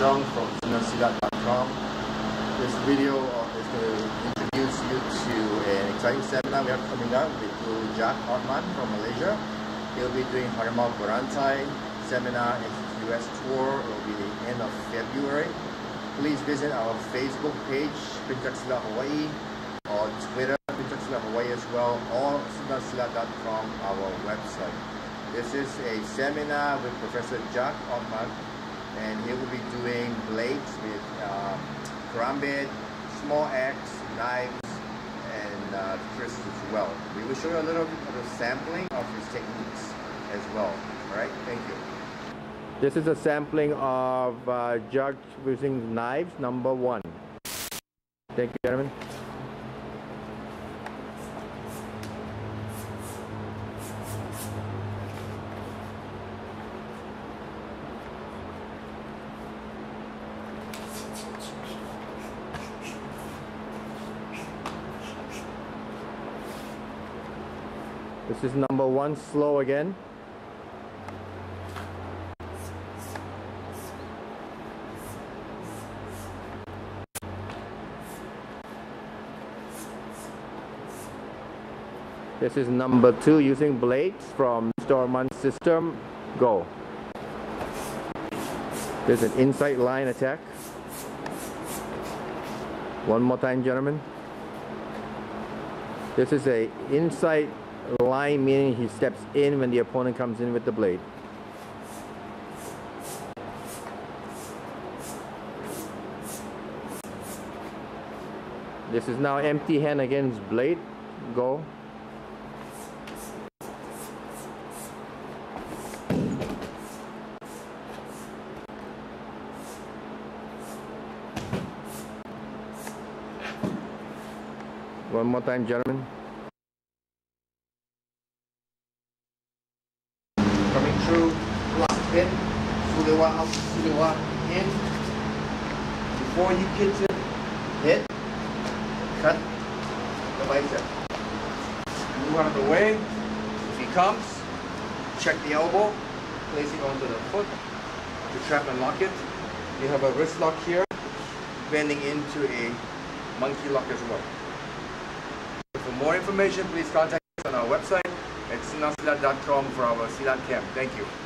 From sundasilat.com. This video is going to introduce you to an exciting seminar we have coming up with Jak Othman from Malaysia. He'll be doing Harimau Berantai seminar and US tour. It will be the end of February. Please visit our Facebook page, Pencaksilat Hawaii, or Twitter, Pencaksilat Hawaii as well, or sundasilat.com, our website. This is a seminar with Professor Jak Othman and he will be doing blades with um, small axe, knives, and uh, crisps as well. We will show you a little bit of sampling of his techniques as well. Alright, thank you. This is a sampling of uh, judge using knives number one. Thank you, gentlemen. This is number one slow again. This is number two using blades from Storman system. Go. There's an inside line attack. One more time, gentlemen. This is a inside line meaning he steps in when the opponent comes in with the blade. This is now empty hand against blade. Go. One more time, gentlemen. Through, block in, Suliwa out, Suliwa in. Before you get to hit, cut the bicep. Move out of the way. If he comes, check the elbow, place it onto the foot to trap and lock it. You have a wrist lock here, bending into a monkey lock as well. For more information, please contact us on our website at sundasilat.com for our Silat camp. Thank you.